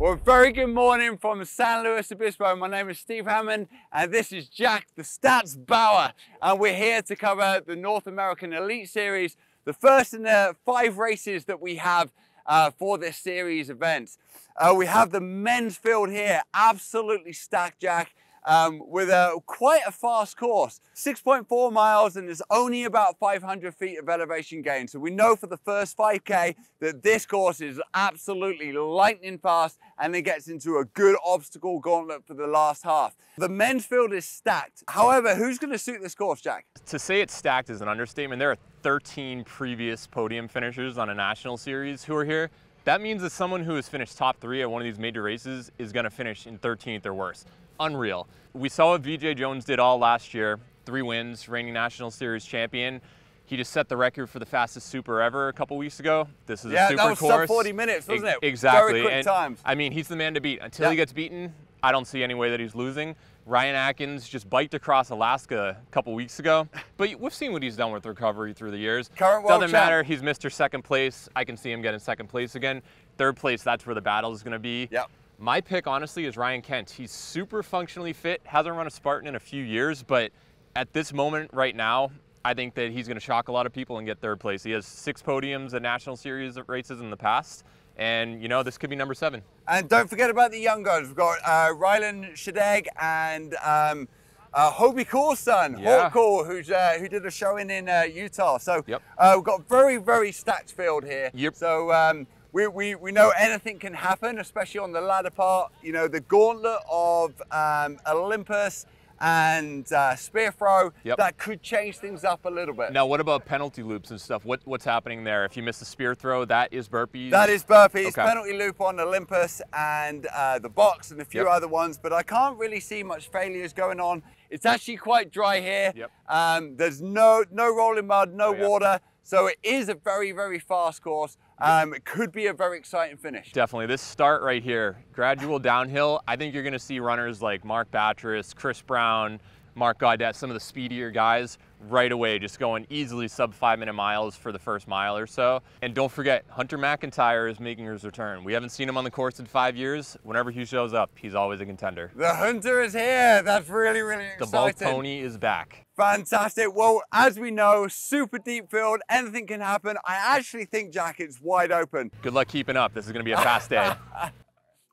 Well, very good morning from San Luis Obispo. My name is Steve Hammond, and this is Jack the Stats Bauer. And we're here to cover the North American Elite Series, the first in the five races that we have uh, for this series event. Uh, we have the men's field here, absolutely stacked, Jack um, with a quite a fast course, 6.4 miles and there's only about 500 feet of elevation gain. So we know for the first 5K that this course is absolutely lightning fast and it gets into a good obstacle gauntlet for the last half. The men's field is stacked. However, who's going to suit this course, Jack? To say it's stacked is an understatement. There are 13 previous podium finishers on a national series who are here. That means that someone who has finished top three at one of these major races is going to finish in 13th or worse unreal. We saw what VJ Jones did all last year, three wins, reigning National Series champion. He just set the record for the fastest super ever a couple weeks ago. This is yeah, a super that was course. sub 40 minutes, wasn't it? Exactly. Very quick and, times. I mean, he's the man to beat. Until yeah. he gets beaten, I don't see any way that he's losing. Ryan Atkins just biked across Alaska a couple weeks ago, but we've seen what he's done with recovery through the years. Current world Doesn't champ. matter. He's Mr. Second Place. I can see him getting second place again. Third place, that's where the battle is going to be. Yep. My pick, honestly, is Ryan Kent. He's super functionally fit, hasn't run a Spartan in a few years, but at this moment right now, I think that he's going to shock a lot of people and get third place. He has six podiums at National Series races in the past, and you know this could be number seven. And don't forget about the young guys. We've got uh, Rylan Shadeg and um, uh, Hobie Call's son, Yeah. Call, who's uh, who did a showing in uh, Utah. So Yep. uh, we've got very very stacked field here. Yep. So. Um, we, we, we know anything can happen, especially on the ladder part. You know, the gauntlet of um, Olympus and uh, spear throw, Yep. that could change things up a little bit. Now, what about penalty loops and stuff? What, what's happening there? If you miss the spear throw, that is burpees. That is burpees, Okay. penalty loop on Olympus and uh, the box and a few Yep. other ones, but I can't really see much failures going on. It's actually quite dry here. Yep. Um, there's no no rolling mud, no Oh, water, so it is a very very fast course. Um, it could be a very exciting finish. Definitely. This start right here, gradual downhill, I think you're going to see runners like Mark Batres, Chris Brown, Mark Gaudet, some of the speedier guys right away, just going easily sub five minute miles for the first mile or so. And don't forget, Hunter McIntyre is making his return. We haven't seen him on the course in five years. Whenever he shows up, he's always a contender. The hunter is here. That's really really The bald pony is back. Fantastic. Well, as we know, super deep field, anything can happen. I actually think Jack it's wide open. Good luck keeping up. This is going to be a fast day.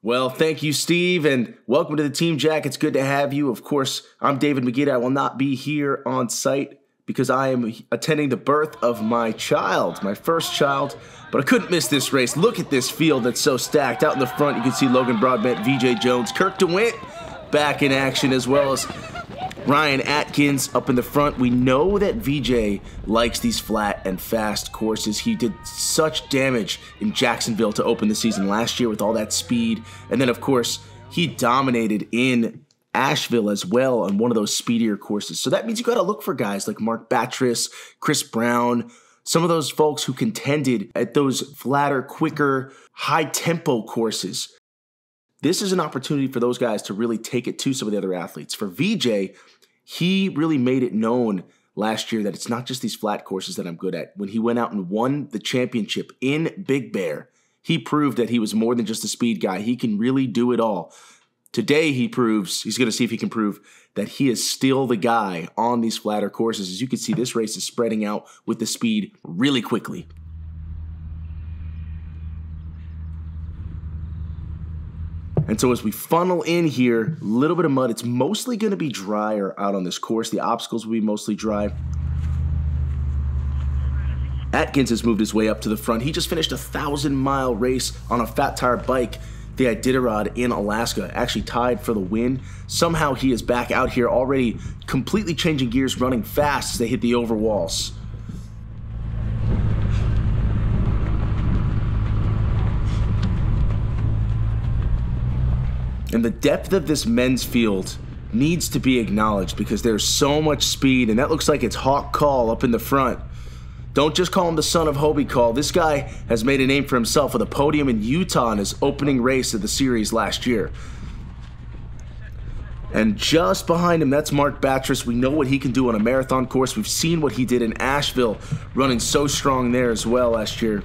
Well, thank you, Steve, and welcome to the Team Jack. It's good to have you. Of course, I'm David McGee. I will not be here on site because I am attending the birth of my child, my first child. But I couldn't miss this race. Look at this field that's so stacked. Out in the front, you can see Logan Broadbent, VJ Jones, Kirk DeWitt back in action, as well as Ryan Atkins up in the front. We know that VJ likes these flat and fast courses. He did such damage in Jacksonville to open the season last year with all that speed. And then, of course, he dominated in Asheville as well on one of those speedier courses. So that means you got to look for guys like Mark Batres, Chris Brown, some of those folks who contended at those flatter, quicker, high tempo courses. This is an opportunity for those guys to really take it to some of the other athletes. For VJ, he really made it known last year that it's not just these flat courses that I'm good at. When he went out and won the championship in Big Bear, he proved that he was more than just a speed guy. He can really do it all. Today, he proves, he's going to see if he can prove that he is still the guy on these flatter courses. As you can see, this race is spreading out with the speed really quickly. And so as we funnel in here, a little bit of mud. It's mostly going to be drier out on this course. The obstacles will be mostly dry. Atkins has moved his way up to the front. He just finished a thousand mile race on a fat tire bike, the Iditarod in Alaska, actually tied for the win. Somehow he is back out here already completely changing gears, running fast as they hit the over And the depth of this men's field needs to be acknowledged because there's so much speed, and that looks like it's Hawk Call up in the front. Don't just call him the son of Hobie Call. This guy has made a name for himself with a podium in Utah in his opening race of the series last year. And just behind him, that's Mark Batres. We know what he can do on a marathon course. We've seen what he did in Asheville, running so strong there as well last year.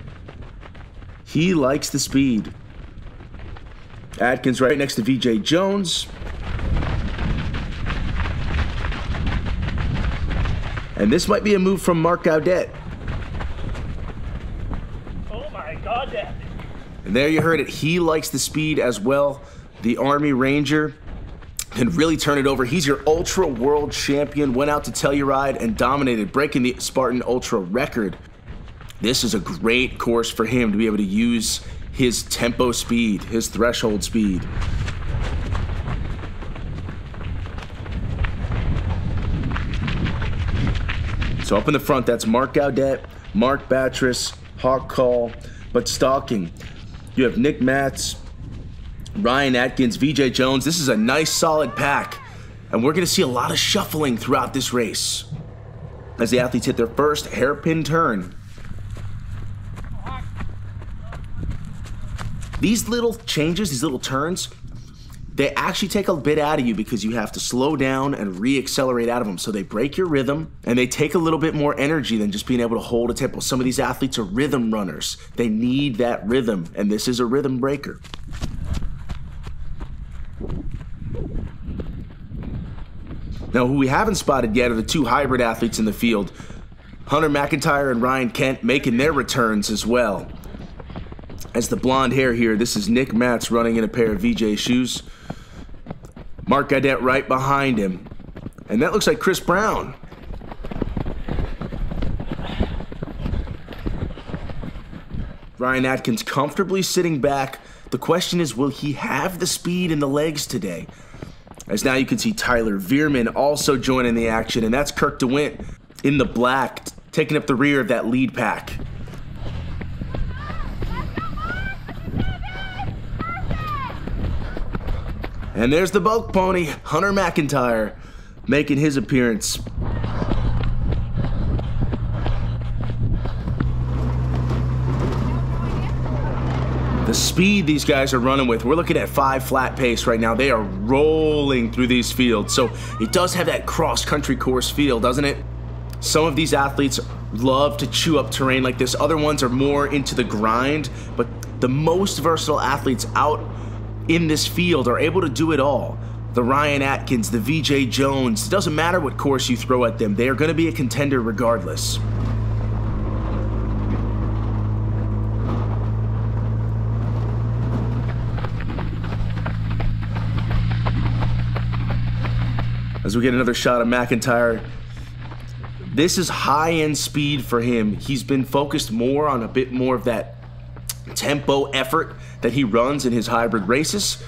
He likes the speed. Atkins right next to VJ Jones. And this might be a move from Mark Gaudet. Oh my god, Dad. And there you heard it. He likes the speed as well. The Army Ranger can really turn it over. He's your Ultra World Champion. Went out to Telluride and dominated, breaking the Spartan Ultra record. This is a great course for him to be able to use his tempo speed, his threshold speed. So up in the front, that's Mark Gaudet, Mark Batres, Hawk Call, but stalking. You have Nick Matz, Ryan Atkins, VJ Jones. This is a nice solid pack. And we're going to see a lot of shuffling throughout this race as the athletes hit their first hairpin turn. These little changes, these little turns, they actually take a bit out of you because you have to slow down and re-accelerate out of them. So they break your rhythm and they take a little bit more energy than just being able to hold a tempo. Some of these athletes are rhythm runners. They need that rhythm, and this is a rhythm breaker. Now, who we haven't spotted yet are the two hybrid athletes in the field. Hunter McIntyre and Ryan Kent making their returns as well. As the blonde hair here, this is Nick Matz running in a pair of VJ shoes. Mark Gaudet right behind him. And that looks like Chris Brown. Ryan Atkins comfortably sitting back. The question is, will he have the speed and the legs today? As now you can see Tyler Veerman also joining the action, and that's Kirk DeWitt in the black, taking up the rear of that lead pack. And there's the bulk pony, Hunter McIntyre, making his appearance. The speed these guys are running with, we're looking at five flat pace right now. They are rolling through these fields. So it does have that cross country course feel, doesn't it? Some of these athletes love to chew up terrain like this. Other ones are more into the grind, but the most versatile athletes out in this field are able to do it all. The Ryan Atkins, the VJ Jones, it doesn't matter what course you throw at them, they are going to be a contender regardless. As we get another shot of McIntyre, this is high end speed for him. He's been focused more on a bit more of that tempo effort that he runs in his hybrid races.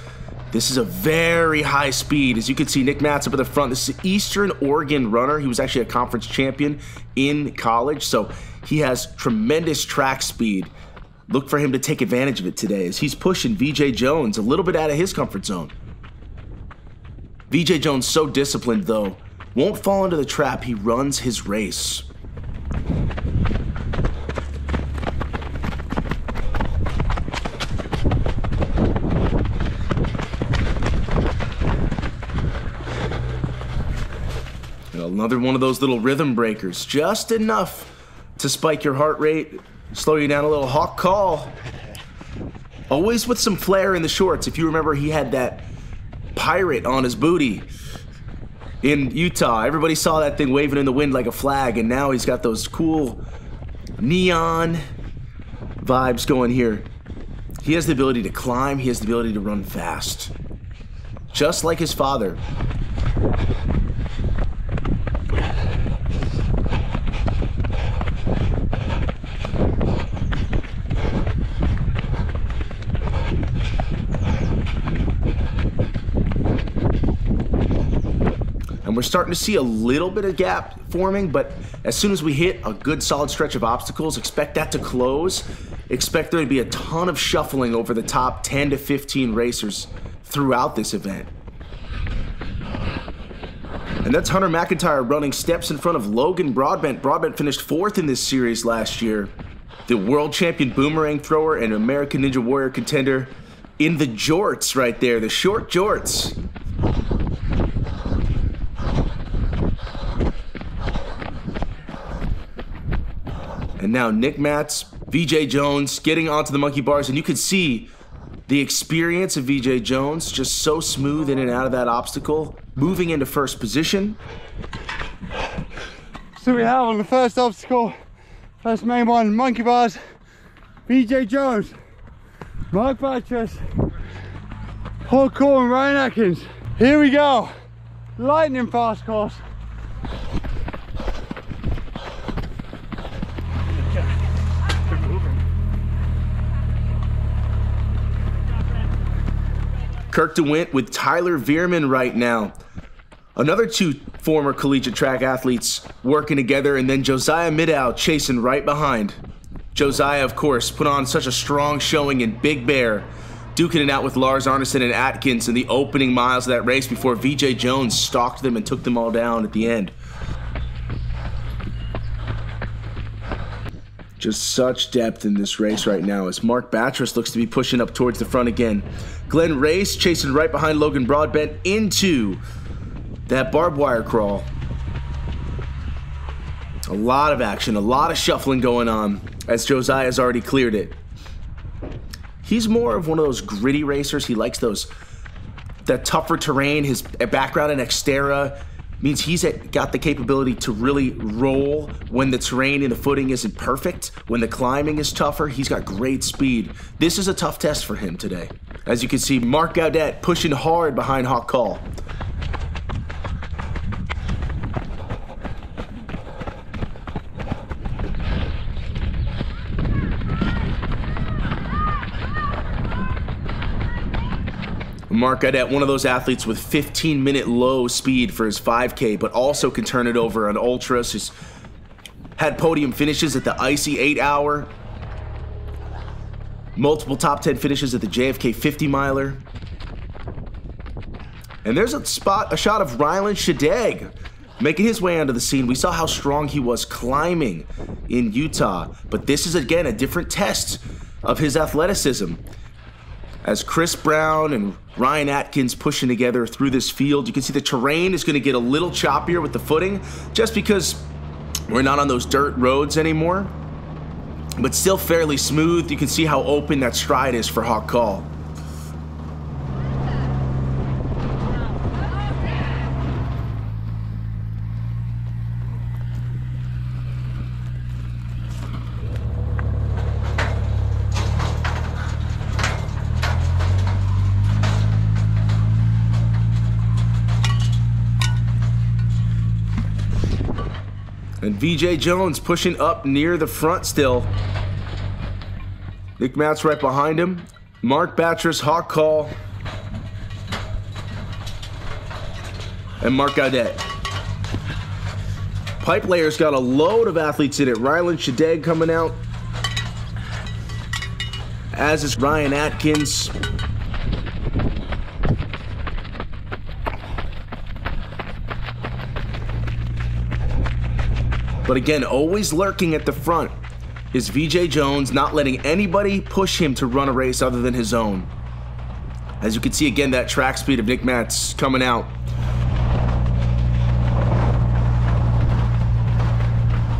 This is a very high speed. As you can see, Nick Matz up at the front. This is an Eastern Oregon runner. He was actually a conference champion in college, so he has tremendous track speed. Look for him to take advantage of it today as he's pushing VJ Jones a little bit out of his comfort zone. VJ Jones so disciplined though, won't fall into the trap. He runs his race. Another one of those little rhythm breakers, just enough to spike your heart rate, slow you down a little. Hawk Call. Always with some flair in the shorts. If you remember, he had that pirate on his booty in Utah. Everybody saw that thing waving in the wind like a flag, and now he's got those cool neon vibes going here. He has the ability to climb, he has the ability to run fast. Just like his father. Starting to see a little bit of gap forming, but as soon as we hit a good solid stretch of obstacles, expect that to close. Expect there to be a ton of shuffling over the top 10 to 15 racers throughout this event. And that's Hunter McIntyre running steps in front of Logan Broadbent. Broadbent finished fourth in this series last year. The world champion boomerang thrower and American Ninja Warrior contender in the jorts right there, the short jorts. And now Nick Matz, VJ Jones getting onto the monkey bars, and you can see The experience of VJ Jones, just so smooth in and out of that obstacle, moving into first position. So we have on the first obstacle, first main one, monkey bars, VJ Jones, Mark Batres, Hawk Call and Ryan Atkins. Here we go, lightning fast course. Kirk DeWitt with Tyler Veerman right now. Another two former collegiate track athletes working together, and then Josiah Middaugh chasing right behind. Josiah, of course, put on such a strong showing in Big Bear, duking it out with Lars Arneson and Atkins in the opening miles of that race before VJ Jones stalked them and took them all down at the end. Just such depth in this race right now as Mark Batres looks to be pushing up towards the front again. Glenn Racz chasing right behind Logan Broadbent into that barbed wire crawl. A lot of action, a lot of shuffling going on as Josiah's already cleared it. He's more of one of those gritty racers. He likes those that tougher terrain. His background in Xterra means he's got the capability to really roll when the terrain and the footing isn't perfect. When the climbing is tougher, he's got great speed. This is a tough test for him today. As you can see, Mark Gaudet pushing hard behind Hawk Call. Mark Gaudet, one of those athletes with 15 minute low speed for his 5K, but also can turn it over on ultras. He's had podium finishes at the Icy 8 hour, multiple top 10 finishes at the JFK 50 miler. And there's a spot, a shot of Rylan Shadeg making his way onto the scene. We saw how strong he was climbing in Utah, but this is again a different test of his athleticism as Chris Brown and Ryan Atkins pushing together through this field. You can see the terrain is going to get a little choppier with the footing just because we're not on those dirt roads anymore, but still fairly smooth. You can see how open that stride is for Hawk Call. And VJ Jones pushing up near the front still. Nick Matz right behind him. Mark Batres, Hawk Call. And Mark Gaudet. Pipe Layer's got a load of athletes in it. Rylan Shadeg coming out. As is Ryan Atkins. But again, always lurking at the front is VJ Jones, not letting anybody push him to run a race other than his own. As you can see again, that track speed of Nick Matz coming out.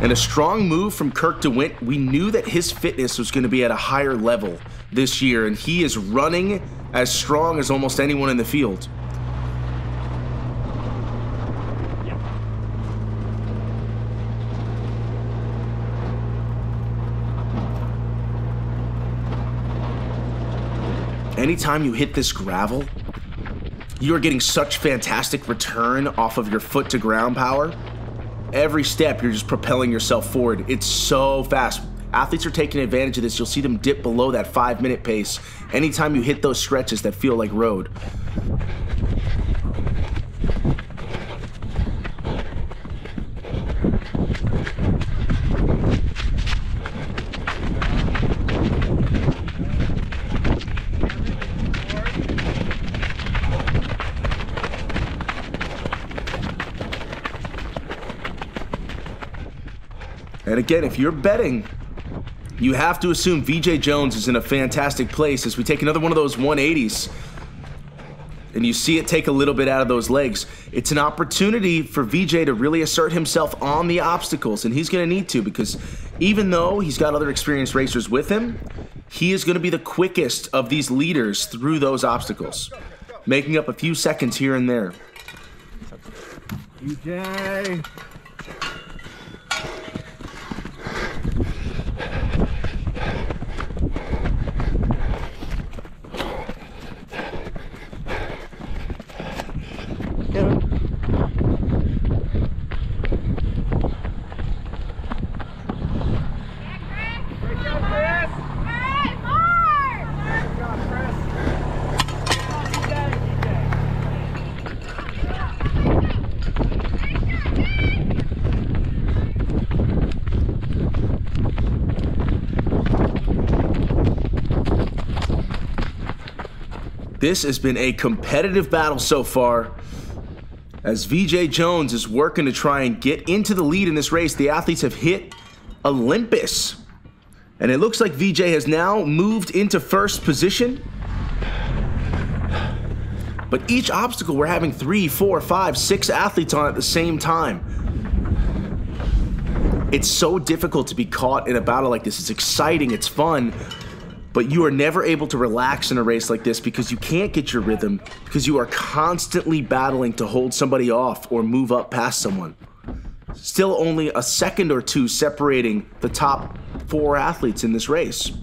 And a strong move from Kirk DeWitt. We knew that his fitness was going to be at a higher level this year, and he is running as strong as almost anyone in the field. Anytime you hit this gravel, you are getting such fantastic return off of your foot to ground power. Every step, you're just propelling yourself forward. It's so fast. Athletes are taking advantage of this. You'll see them dip below that five minute pace anytime you hit those stretches that feel like road. And again, if you're betting, you have to assume VJ Jones is in a fantastic place as we take another one of those 180s. And you see it take a little bit out of those legs. It's an opportunity for VJ to really assert himself on the obstacles, and he's going to need to because even though he's got other experienced racers with him, he is going to be the quickest of these leaders through those obstacles, making up a few seconds here and there. VJ. This has been a competitive battle so far. As VJ Jones is working to try and get into the lead in this race, the athletes have hit Olympus. And it looks like VJ has now moved into first position. But each obstacle, we're having three, four, five, six athletes on at the same time. It's so difficult to be caught in a battle like this. It's exciting, it's fun, but you are never able to relax in a race like this because you can't get your rhythm because you are constantly battling to hold somebody off or move up past someone. Still only a second or two separating the top four athletes in this race.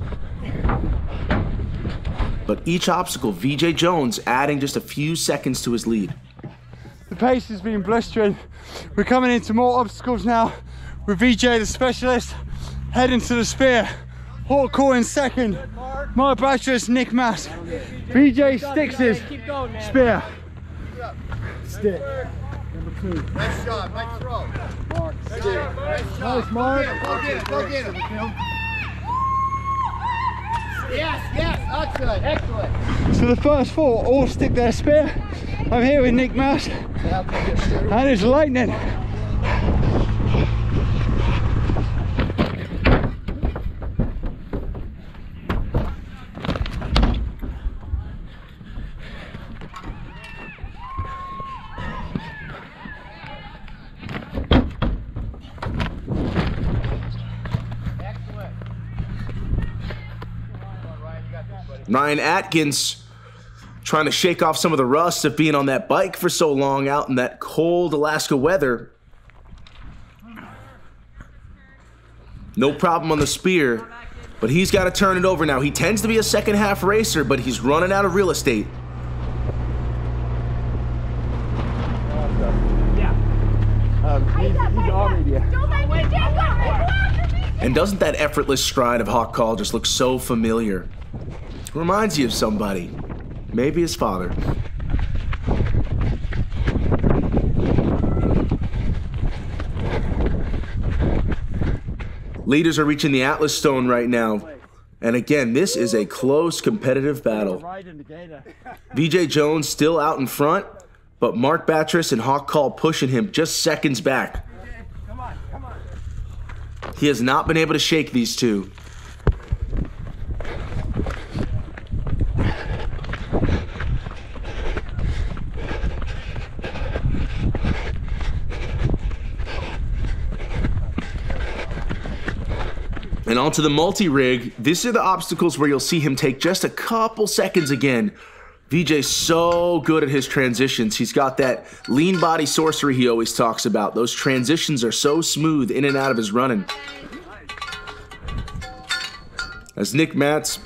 But each obstacle, VJ Jones adding just a few seconds to his lead. The pace has been blistering. We're coming into more obstacles now with VJ the specialist heading to the spear. Hawk in second. Mark Batres, Nick Matz. VJ sticks his spear. Stick. Number two. Nice shot, nice throw. Mark. Nice shot. Nice Nice, Mark. Go get it, go get it. Yes, yes, excellent, excellent. So the first four all stick their spear. I'm here with Nick Matz. And it's lightning. Ryan Atkins trying to shake off some of the rust of being on that bike for so long out in that cold Alaska weather. No problem on the spear, but he's got to turn it over now. He tends to be a second half racer, but he's running out of real estate. And doesn't that effortless stride of Hawk Call just look so familiar? Reminds you of somebody. Maybe his father. Leaders are reaching the Atlas Stone right now. And again, this is a close competitive battle. Riding the gator. VJ Jones still out in front, but Mark Batres and Hawk Call pushing him just seconds back. He has not been able to shake these two. And onto the multi-rig. These are the obstacles where you'll see him take just a couple seconds again. VJ's so good at his transitions. He's got that lean body sorcery he always talks about. Those transitions are so smooth in and out of his running. As Nick Matz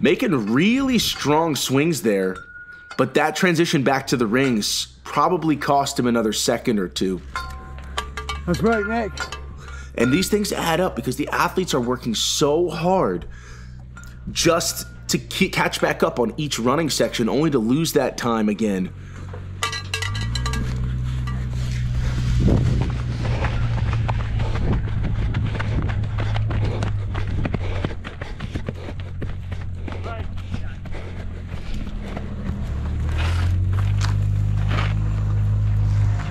making really strong swings there, but that transition back to the rings probably cost him another second or two. That's right, Nick. And these things add up because the athletes are working so hard just to catch back up on each running section, only to lose that time again.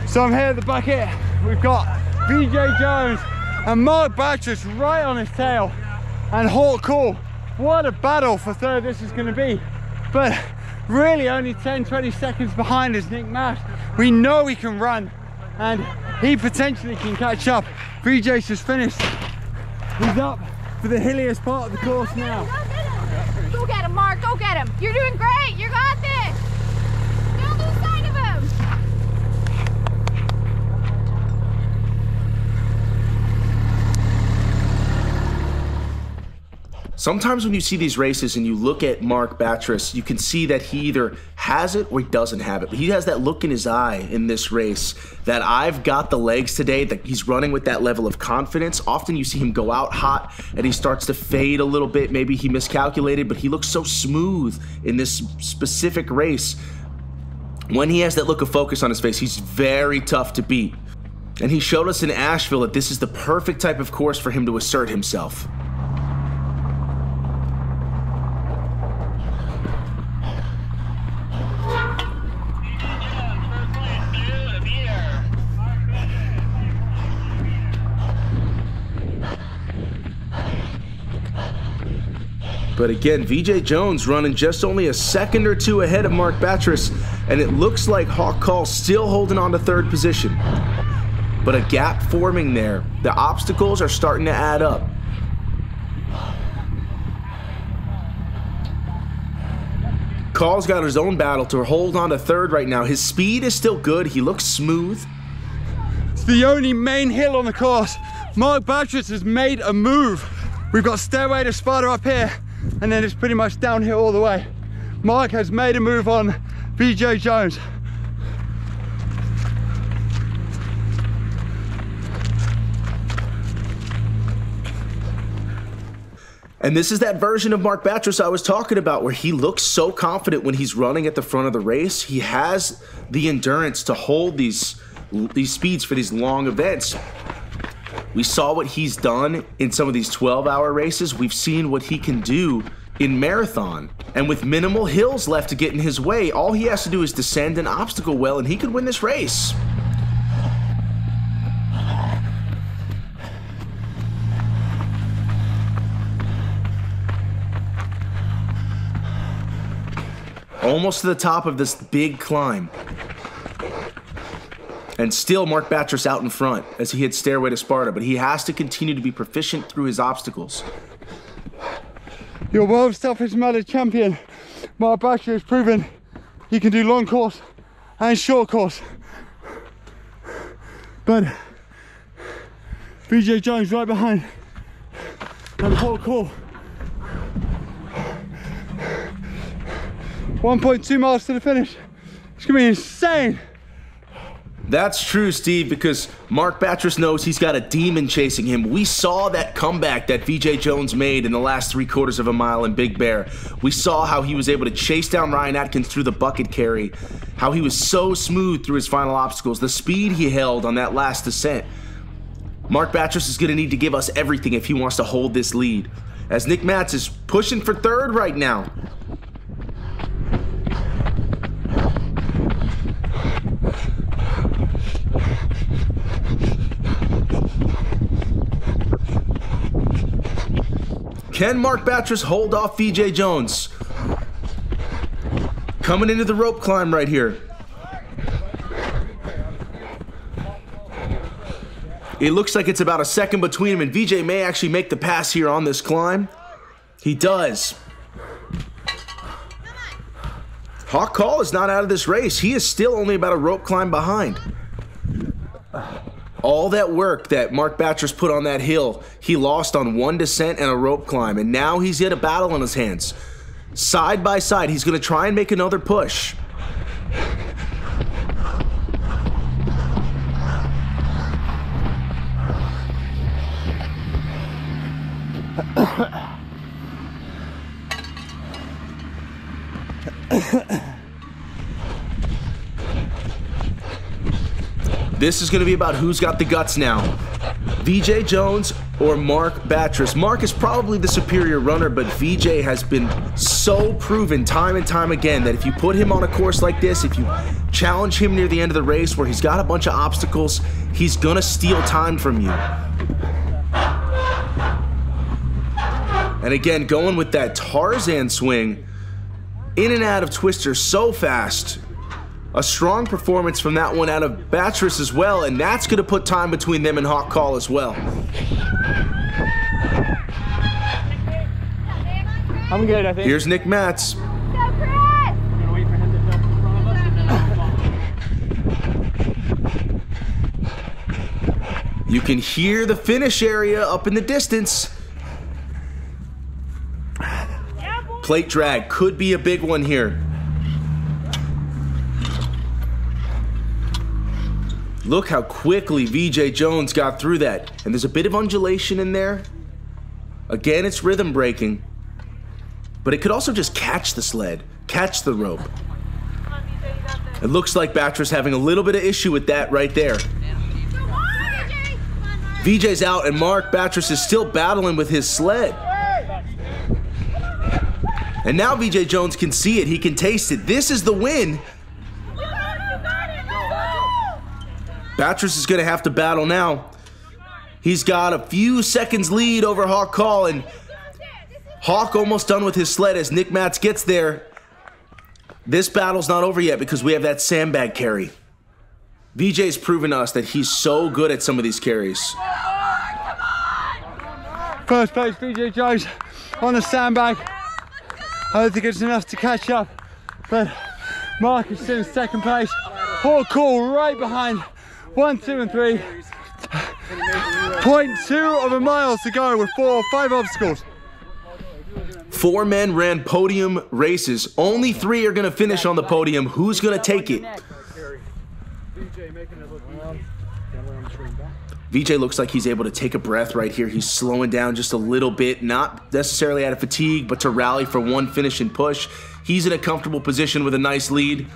So I'm here at the bucket. We've got VJ Jones and Mark Batres right on his tail. And Hawk Call. What a battle for third this is going to be. But really only 10, 20 seconds behind is Nick Matz. We know he can run and he potentially can catch up. VJ's just finished. He's up for the hilliest part of the course now. Go get him, Mark. Go get him. You're doing great. You got this. Don't lose sight of him. Sometimes when you see these races and you look at Mark Batres, you can see that he either has it or he doesn't have it. But he has that look in his eye in this race that I've got the legs today, that he's running with that level of confidence. Often you see him go out hot and he starts to fade a little bit. Maybe he miscalculated, but he looks so smooth in this specific race. When he has that look of focus on his face, he's very tough to beat. And he showed us in Asheville that this is the perfect type of course for him to assert himself. But again, VJ Jones running just only a second or two ahead of Mark Batres, and it looks like Hawk Call still holding on to third position. But a gap forming there. The obstacles are starting to add up. Call's got his own battle to hold on to third right now. His speed is still good. He looks smooth. It's the only main hill on the course. Mark Batres has made a move. We've got Stairway to Sparta up here, and then it's pretty much downhill all the way. Mark has made a move on VJ Jones. And this is that version of Mark Batres I was talking about where he looks so confident when he's running at the front of the race. He has the endurance to hold these these speeds for these long events. We saw what he's done in some of these 12-hour races. We've seen what he can do in marathon. And with minimal hills left to get in his way, all he has to do is descend an obstacle well and he could win this race. Almost to the top of this big climb. And still Mark Batres out in front as he hits Stairway to Sparta, but he has to continue to be proficient through his obstacles. Your world selfish medal champion, Mark Batres, has proven he can do long course and short course. But VJ Jones right behind and Hawk Call. 1.2 miles to the finish. It's gonna be insane. That's true, Steve, because Mark Batres knows he's got a demon chasing him. We saw that comeback that VJ Jones made in the last three quarters of a mile in Big Bear. We saw how he was able to chase down Ryan Atkins through the bucket carry, how he was so smooth through his final obstacles, the speed he held on that last descent. Mark Batres is going to need to give us everything if he wants to hold this lead. As Nick Matz is pushing for third right now. Can Mark Batres hold off VJ Jones? Coming into the rope climb right here. It looks like it's about a second between him, and VJ may actually make the pass here on this climb. He does. Hawk Call is not out of this race. He is still only about a rope climb behind. All that work that Mark Batres put on that hill, he lost on one descent and a rope climb, and now he's got a battle on his hands. Side by side, he's going to try and make another push. This is going to be about who's got the guts now. VJ Jones or Mark Batres. Mark is probably the superior runner, but VJ has been so proven time and time again that if you put him on a course like this, if you challenge him near the end of the race where he's got a bunch of obstacles, he's going to steal time from you. And again, going with that Tarzan swing, in and out of Twister so fast. A strong performance from that one out of Batres as well, and that's going to put time between them and Hawk Call as well. I'm good, I think. Here's Nick Matz. Go, Chris! Gonna wait for him to jump in front of us and then I'll follow. You can hear the finish area up in the distance. Plate drag could be a big one here. Look how quickly VJ Jones got through that. And there's a bit of undulation in there. Again, it's rhythm breaking. But it could also just catch the sled, catch the rope. It looks like Batres having a little bit of issue with that right there. VJ! VJ's out and Mark Batres is still battling with his sled. And now VJ Jones can see it, he can taste it. This is the win. Batres is gonna have to battle now. He's got a few seconds lead over Hawk Call, and Hawk almost done with his sled as Nick Matz gets there. This battle's not over yet because we have that sandbag carry. VJ's proven us that he's so good at some of these carries. First place, VJ Jones on the sandbag. I don't think it's enough to catch up, but Mark is still in second place. Hawk Call right behind one, two, and three. Point two of a mile to go with four, five obstacles. Four men ran podium races. Only three are going to finish on the podium. Who's going to take it? VJ looks like he's able to take a breath right here. He's slowing down just a little bit, not necessarily out of fatigue, but to rally for one finish and push. He's in a comfortable position with a nice lead.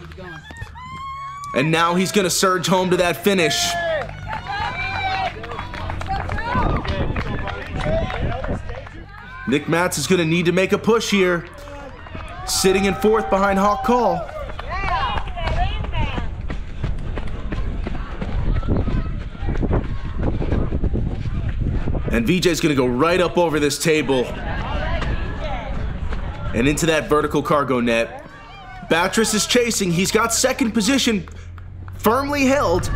And now he's going to surge home to that finish. Nick Matz is going to need to make a push here. Sitting in fourth behind Hawk Call. And VJ's to go right up over this table and into that vertical cargo net. Batres is chasing. He's got second position firmly held.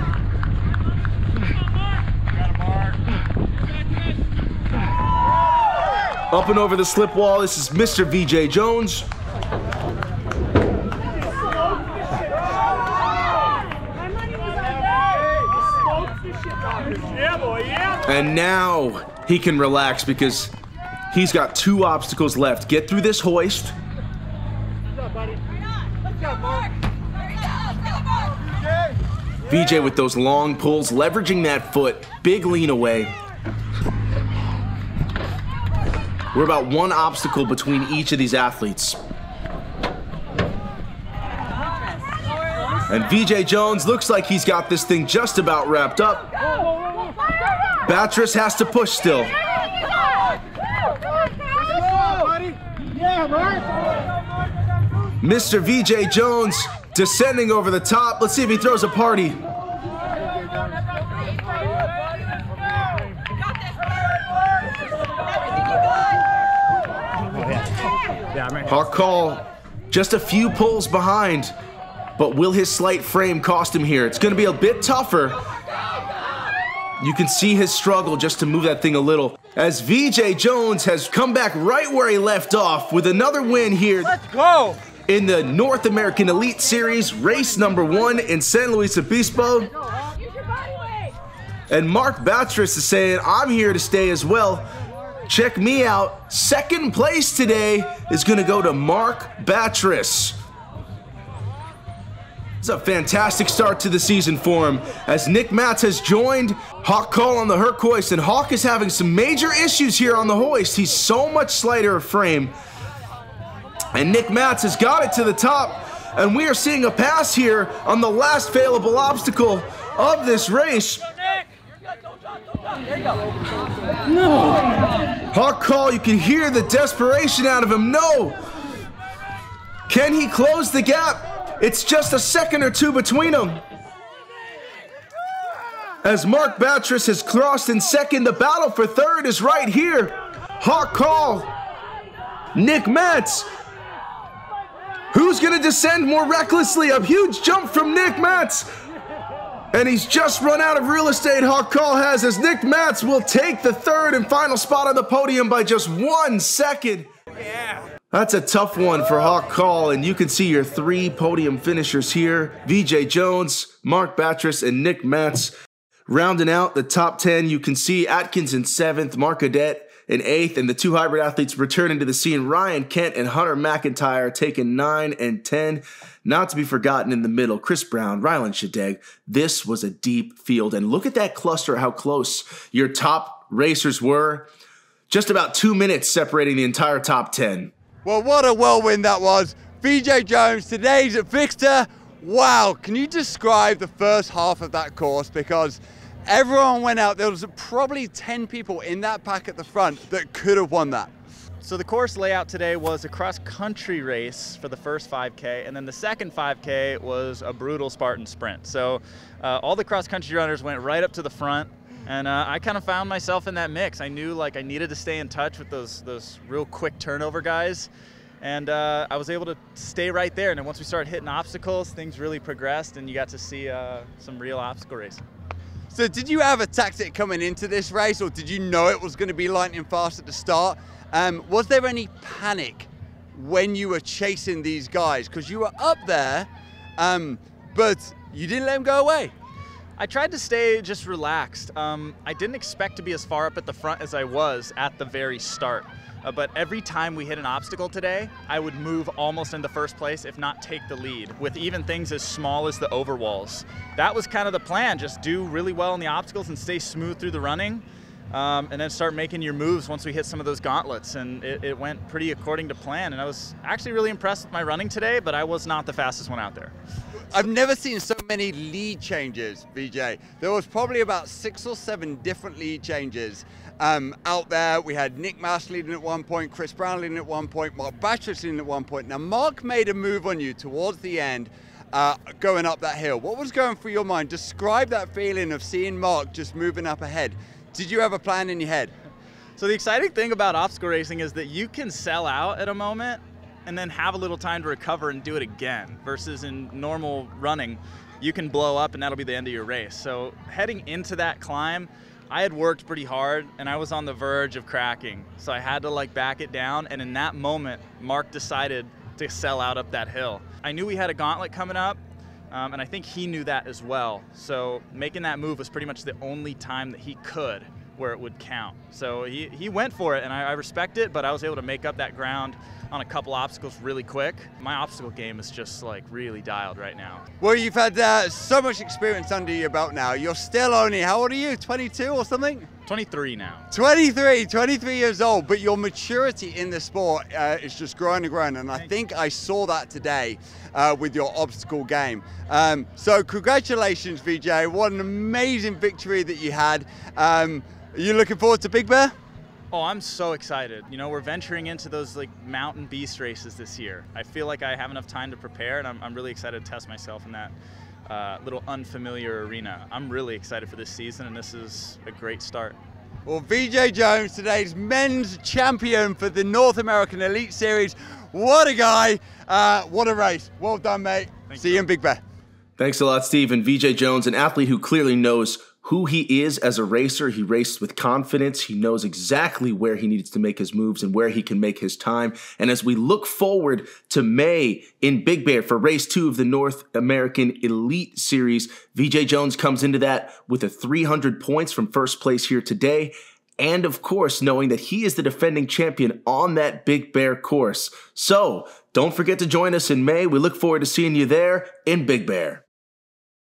Up and over the slip wall. This is Mr. VJ Jones. And now he can relax because he's got two obstacles left. Get through this hoist. VJ with those long pulls, leveraging that foot, big lean away. We're about one obstacle between each of these athletes. And VJ Jones looks like he's got this thing just about wrapped up. Batres has to push still. Mr. VJ Jones descending over the top. Let's see if he throws a party. Hawk Call just a few pulls behind, but will his slight frame cost him here? It's going to be a bit tougher. You can see his struggle just to move that thing a little. As VJ Jones has come back right where he left off with another win here. Let's Go! In the North American Elite Series, race number one in San Luis Obispo. And Mark Batres is saying, I'm here to stay as well. Check me out. Second place today is going to go to Mark Batres. It's a fantastic start to the season for him as Nick Matz has joined Hawk Call on the Herc hoist, and Hawk is having some major issues here on the hoist. He's so much slighter of frame. And Nick Matz has got it to the top, and we are seeing a pass here on the last failable obstacle of this race. No. Hawk Call, you can hear the desperation out of him. No! Can he close the gap? It's just a second or two between them. As Mark Batres has crossed in second, the battle for third is right here. Hawk Call, Nick Matz. Who's gonna descend more recklessly? A huge jump from Nick Matz. And he's just run out of real estate, Hawk Call has, as Nick Matz will take the third and final spot on the podium by just one second. That's a tough one for Hawk Call, and you can see your three podium finishers here VJ Jones, Mark Batres, and Nick Matz. Rounding out the top 10, you can see Atkins in seventh, Mark Gaudet in eighth, and the two hybrid athletes returning to the scene Ryan Kent and Hunter McIntyre taking nine and 10. Not to be forgotten in the middle, Chris Brown, Rylan Shadeg. This was a deep field, and look at that cluster, how close your top racers were. Just about two minutes separating the entire top 10. Well, what a whirlwind that was. VJ Jones, today's at Victor. Wow, can you describe the first half of that course? Because everyone went out, there was probably 10 people in that pack at the front that could have won that. So the course layout today was a cross-country race for the first 5K, and then the second 5K was a brutal Spartan sprint. So uh, all the cross-country runners went right up to the front, and uh, I kind of found myself in that mix. I knew like I needed to stay in touch with those those real quick turnover guys, and uh, I was able to stay right there. And then once we started hitting obstacles, things really progressed, and you got to see uh, some real obstacle racing. So did you have a tactic coming into this race or did you know it was going to be lightning fast at the start? Um, was there any panic when you were chasing these guys? Because you were up there, um, but you didn't let them go away. I tried to stay just relaxed. Um, I didn't expect to be as far up at the front as I was at the very start. Uh, but every time we hit an obstacle today, I would move almost in the first place, if not take the lead, with even things as small as the overwalls. That was kind of the plan, just do really well in the obstacles and stay smooth through the running. Um, and then start making your moves once we hit some of those gauntlets. And it, it went pretty according to plan. And I was actually really impressed with my running today, but I was not the fastest one out there. I've never seen so many lead changes, VJ. There was probably about six or seven different lead changes um, out there. We had Nick Matz leading at one point, Chris Brown leading at one point, Mark Batres leading at one point. Now, Mark made a move on you towards the end, uh, going up that hill. What was going through your mind? Describe that feeling of seeing Mark just moving up ahead. Did you have a plan in your head? So the exciting thing about obstacle racing is that you can sell out at a moment and then have a little time to recover and do it again versus in normal running you can blow up and that'll be the end of your race so heading into that climb i had worked pretty hard and i was on the verge of cracking. So i had to like back it down and in that moment mark decided to sell out up that hill. I knew we had a gauntlet coming up um, and i think he knew that as well. So making that move was pretty much the only time that he could where it would count. So he, he went for it, and I, I, respect it, but I was able to make up that ground on a couple obstacles really quick. My obstacle game is just like really dialed right now. Well, you've had uh, so much experience under your belt now. You're still only, how old are you, 22 or something? 23 now. 23, 23 years old, but your maturity in the sport uh, is just growing and growing, and I think I saw that today uh, with your obstacle game. Um, so congratulations, VJ. What an amazing victory that you had. Um, are you looking forward to Big Bear? Oh, I'm so excited. You know, we're venturing into those like mountain beast races this year. I feel like I have enough time to prepare, and I'm, I'm really excited to test myself in that uh, little unfamiliar arena. I'm really excited for this season, and this is a great start. Well, VJ Jones, today's men's champion for the North American Elite Series. What a guy. Uh, what a race. Well done, mate. Thanks See you in Big Bear. Thanks a lot, Steve. And VJ Jones, an athlete who clearly knows who he is as a racer. He raced with confidence. He knows exactly where he needs to make his moves and where he can make his time. And as we look forward to May in Big Bear for race two of the North American Elite Series, VJ Jones comes into that with a 300 points from first place here today. And of course, knowing that he is the defending champion on that Big Bear course. So don't forget to join us in May. We look forward to seeing you there in Big Bear.